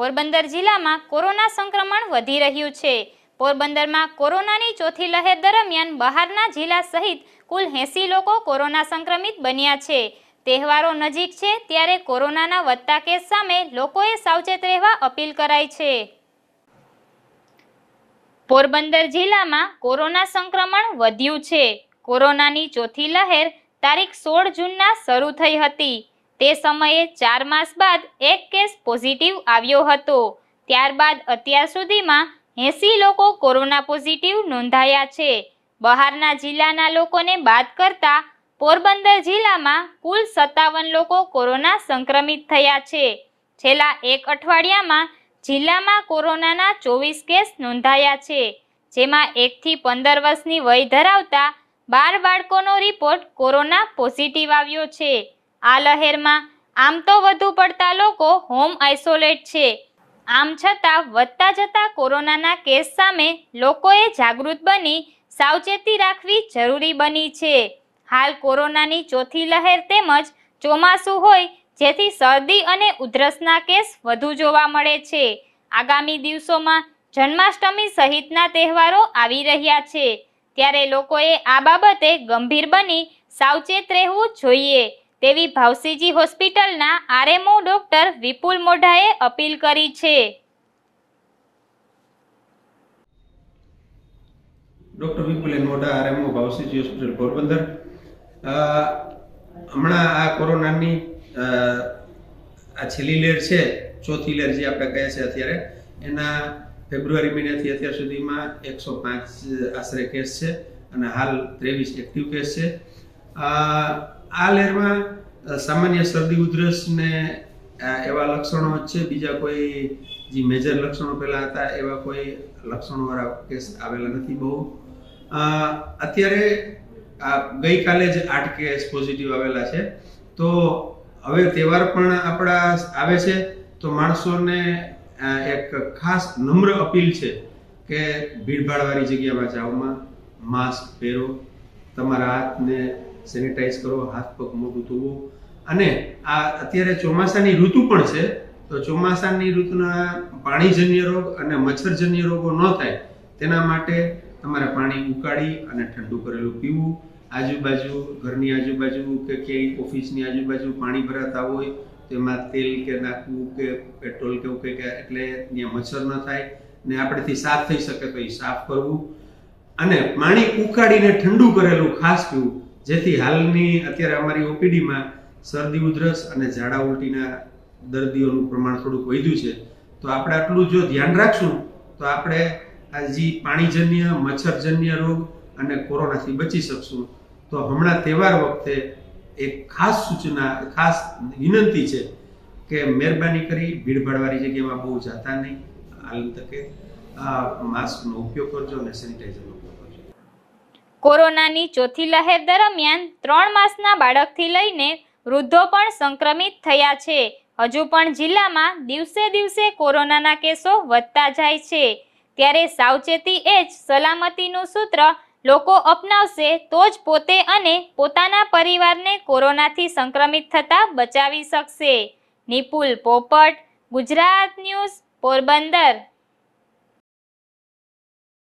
પોરબંદર જિલ્લામાં કોરોના સંક્રમણ વધી રહ્યું છે. પોરબંદરમાં કોરોનાની ચોથી લહેર દરમિયાન બહારના જિલ્લા સહિત કુલ એંસી લોકો કોરોના સંક્રમિત બન્યા છે. તહેવારો નજીક છે ત્યારે કોરોનાના વધતા કેસ સામે લોકોએ સાવચેત રહેવા અપીલ કરાઈ છે. પોરબંદર જિલ્લામાં કોરોના સંક્રમણ વધ્યું છે. કોરોનાની ચોથી લહેર તારીખ સોળ જૂનના શરૂ થઈ હતી. તે સમયે ચાર માસ બાદ એક કેસ પોઝિટિવ આવ્યો હતો. ત્યારબાદ અત્યાર સુધીમાં એંસી લોકો કોરોના પોઝિટિવ નોંધાયા છે. બહારના જિલ્લાના લોકોને બાદ કરતા પોરબંદર જિલ્લામાં કુલ સત્તાવન લોકો કોરોના સંક્રમિત થયા છે. છેલ્લા એક અઠવાડિયામાં જિલ્લામાં કોરોનાના ચોવીસ કેસ નોંધાયા છે, જેમાં એકથી પંદર વર્ષની વય ધરાવતા બાર બાળકોનો રિપોર્ટ કોરોના પોઝિટિવ આવ્યો છે. આ લહેરમાં આમ તો વધુ પડતા લોકો હોમ આઇસોલેટ છે. આમ છતાં વધતા જતા કોરોનાના કેસ સામે લોકોએ જાગૃત બની સાવચેતી રાખવી જરૂરી બની છે. હાલ કોરોનાની ચોથી લહેર તેમજ ચોમાસું હોય જેથી શરદી અને ઉધરસના કેસ વધુ જોવા મળે છે. આગામી દિવસોમાં જન્માષ્ટમી સહિતના તહેવારો આવી રહ્યા છે. ત્યારે લોકોએ આ બાબતે ગંભીર બની સાવચેત રહેવું જોઈએ. તેવી ભાવસીજી હોસ્પિટલના આરએમઓ ડોક્ટર વિપુલ મોઢાએ અપીલ કરી છે. ડૉક્ટર વિપુલ મોઢા આરએમઓ ભાવસીજી હોસ્પિટલ પોરબંદર. હમણાં આ કોરોનાની આ છેલ્લી લહેર છે, ચોથી લહેર જે આપણે કહે છે અત્યારે, એના ફેબ્રુઆરી મહિનાથી અત્યાર સુધીમાં એકસો પાંચ આશરે કેસ છે અને હાલ ત્રેવીસ એક્ટિવ કેસ છે. આ લહેરમાં સામાન્ય શરદી ઉધરસને એવા લક્ષણો છે? બીજા કોઈ જે મેજર લક્ષણો પહેલા હતા, એવા કોઈ લક્ષણોવાળા કેસ આવેલા નથી બહુ? અત્યારે ગઈકાલે જ આઠ કેસ પોઝિટિવ આવેલા છે. તો હવે તહેવાર પણ આપણા આવે છે, તો માણસોને એક ખાસ નમ્ર અપીલ છે કે ભીડભાડવાળી જગ્યામાં જાઓમાં, માસ્ક પહેરો, તમારા હાથને સેનિટાઈઝ કરો, હાથ પગ મોઢું ધોવો. અને આ અત્યારે ચોમાસાની ઋતુ પણ છે, તો ચોમાસાની ઋતુના પાણીજન્ય રોગ અને મચ્છરજન્ય રોગો ન થાય, તેના માટે તમારે પાણી ઉકાળી અને ઠંડુ કરેલું પીવું. આજુબાજુ, ઘરની આજુબાજુ કે ક્યાંય ઓફિસની આજુબાજુ પાણી ભરાતા હોય, તો એમાં તેલ કે નાખવું કે પેટ્રોલ કે એવું કંઈક એટલે ત્યાં મચ્છર ન થાય ને આપણેથી સાફ થઈ શકે તો એ સાફ કરવું. અને પાણી ઉકાળીને ઠંડુ કરેલું ખાસ પીવું. જેથી હાલની અત્યારે અમારી ઓપીડીમાં શરદી, ઉધરસ અને ઝાડા ઉલટીના દર્દીઓનું પ્રમાણ થોડુંક વધ્યું છે. તો આપણે આટલું જો ધ્યાન રાખશું, તો આપણે આ જે પાણીજન્ય, મચ્છરજન્ય રોગ અને કોરોનાથી બચી શકશું. તો હમણાં તહેવાર વખતે એક ખાસ સૂચના, ખાસ વિનંતી છે કે મહેરબાની કરી ભીડભાડવાળી જગ્યામાં બહુ જતા નહીં. હાલ તકે માસ્કનો ઉપયોગ કરજો અને સેનિટાઈઝરનો કોરોનાની ચોથી લહેર દરમિયાન ત્રણ માસના બાળકથી લઈને વૃદ્ધો પણ સંક્રમિત થયા છે. હજુ પણ જિલ્લામાં દિવસે દિવસે કોરોનાના કેસો વધતા જાય છે. ત્યારે સાવચેતી એ જ સલામતીનું સૂત્ર, લોકો અપનાવશે તો જ પોતે અને પોતાના પરિવારને કોરોનાથી સંક્રમિત થતા બચાવી શકશે. નિપુલ પોપટ, ગુજરાત ન્યૂઝ પોરબંદર.